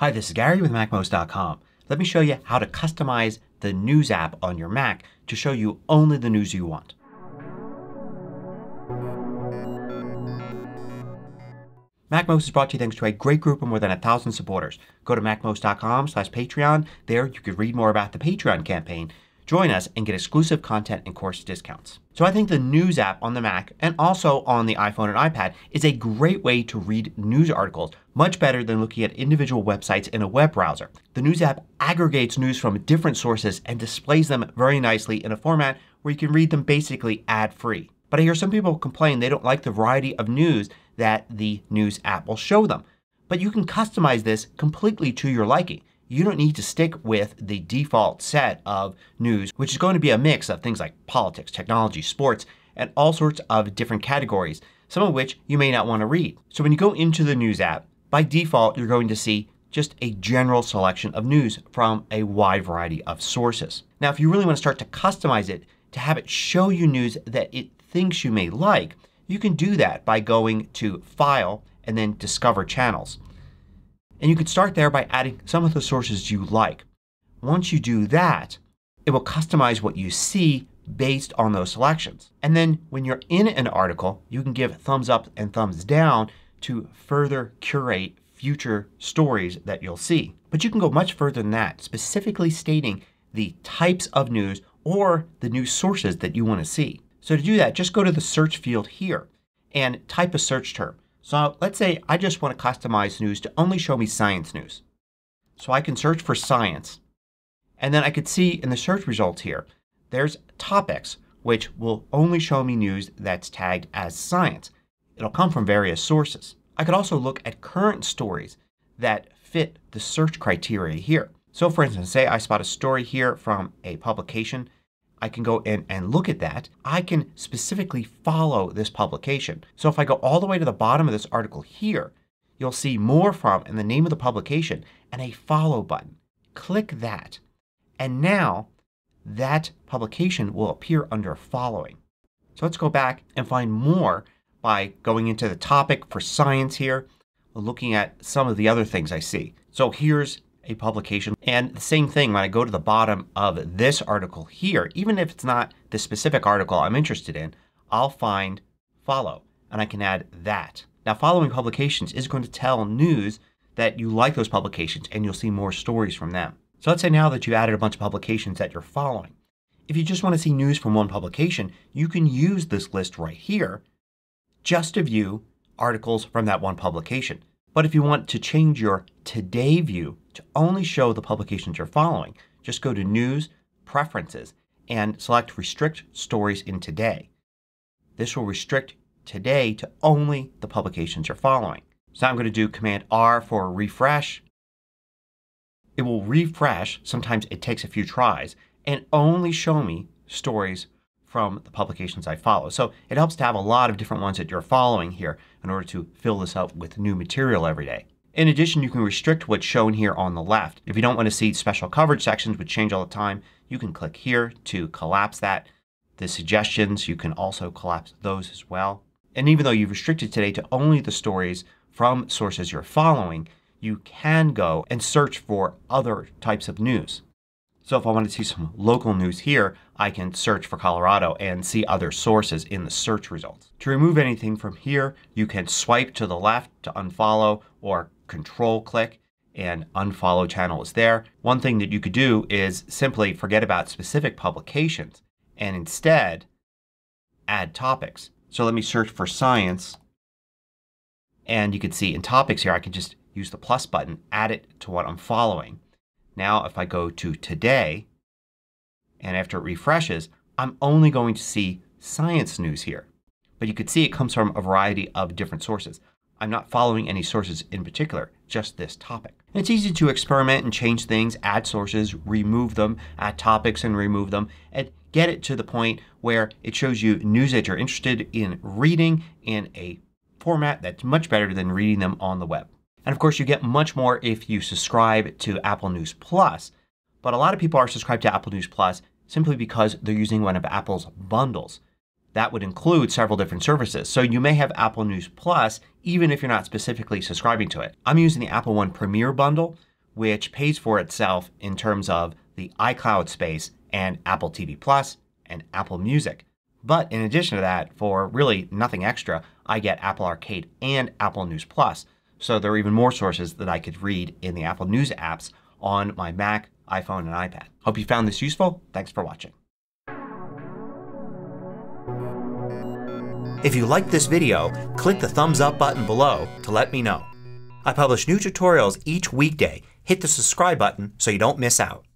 Hi, this is Gary with MacMost.com. Let me show you how to customize the News app on your Mac to show you only the news you want. MacMost is brought to you thanks to a great group of more than a thousand supporters. Go to MacMost.com slash Patreon. There you can read more about the Patreon campaign Join us and get exclusive content and course discounts. So I think the News app on the Mac and also on the iPhone and iPad is a great way to read news articles much better than looking at individual websites in a web browser. The News app aggregates news from different sources and displays them very nicely in a format where you can read them basically ad free. But I hear some people complain they don't like the variety of news that the News app will show them. But you can customize this completely to your liking you don't need to stick with the default set of news which is going to be a mix of things like politics, technology, sports, and all sorts of different categories, some of which you may not want to read. So when you go into the News app, by default you're going to see just a general selection of news from a wide variety of sources. Now if you really want to start to customize it to have it show you news that it thinks you may like, you can do that by going to File and then Discover Channels. And you can start there by adding some of the sources you like. Once you do that, it will customize what you see based on those selections. And then when you're in an article, you can give thumbs up and thumbs down to further curate future stories that you'll see. But you can go much further than that, specifically stating the types of news or the news sources that you want to see. So to do that, just go to the search field here and type a search term. So let's say I just want to customize news to only show me science news. So I can search for science and then I could see in the search results here there's topics which will only show me news that's tagged as science. It'll come from various sources. I could also look at current stories that fit the search criteria here. So for instance, say I spot a story here from a publication I can go in and look at that. I can specifically follow this publication. So if I go all the way to the bottom of this article here, you'll see more from and the name of the publication and a follow button. Click that and now that publication will appear under following. So let's go back and find more by going into the topic for science here, looking at some of the other things I see. So here's a publication. And the same thing when I go to the bottom of this article here, even if it's not the specific article I'm interested in, I'll find follow and I can add that. Now following publications is going to tell news that you like those publications and you'll see more stories from them. So let's say now that you've added a bunch of publications that you're following. If you just want to see news from one publication, you can use this list right here just to view articles from that one publication. But if you want to change your Today view to only show the publications you're following, just go to News, Preferences, and select Restrict Stories in Today. This will restrict Today to only the publications you're following. So I'm going to do Command R for refresh. It will refresh, sometimes it takes a few tries, and only show me stories from the publications I follow. So it helps to have a lot of different ones that you're following here in order to fill this up with new material every day. In addition, you can restrict what's shown here on the left. If you don't want to see special coverage sections which change all the time, you can click here to collapse that. The suggestions, you can also collapse those as well. And even though you've restricted today to only the stories from sources you're following, you can go and search for other types of news. So if I want to see some local news here, I can search for Colorado and see other sources in the search results. To remove anything from here, you can swipe to the left to unfollow or control click and unfollow channel is there. One thing that you could do is simply forget about specific publications and instead add topics. So let me search for science and you can see in topics here I can just use the plus button, add it to what I'm following. Now if I go to today and after it refreshes I'm only going to see science news here. But you can see it comes from a variety of different sources. I'm not following any sources in particular, just this topic. It's easy to experiment and change things, add sources, remove them, add topics and remove them, and get it to the point where it shows you news that you're interested in reading in a format that's much better than reading them on the web. And of course you get much more if you subscribe to Apple News Plus. But a lot of people are subscribed to Apple News Plus simply because they're using one of Apple's bundles. That would include several different services. So you may have Apple News Plus even if you're not specifically subscribing to it. I'm using the Apple One Premier bundle which pays for itself in terms of the iCloud space and Apple TV Plus and Apple Music. But in addition to that, for really nothing extra, I get Apple Arcade and Apple News Plus. So there are even more sources that I could read in the Apple News apps on my Mac, iPhone, and iPad. Hope you found this useful. Thanks for watching. If you liked this video, click the thumbs up button below to let me know. I publish new tutorials each weekday. Hit the subscribe button so you don't miss out.